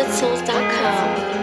SaltedSouls.com.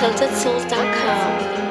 tiltedsouls.com.